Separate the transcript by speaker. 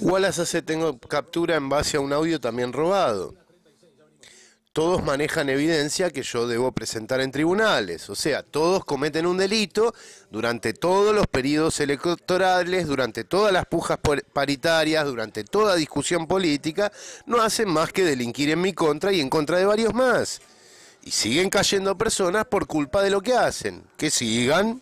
Speaker 1: Wallace hace tengo captura en base a un audio también robado. Todos manejan evidencia que yo debo presentar en tribunales. O sea, todos cometen un delito durante todos los periodos electorales, durante todas las pujas paritarias, durante toda discusión política. No hacen más que delinquir en mi contra y en contra de varios más. Y siguen cayendo personas por culpa de lo que hacen. Que sigan.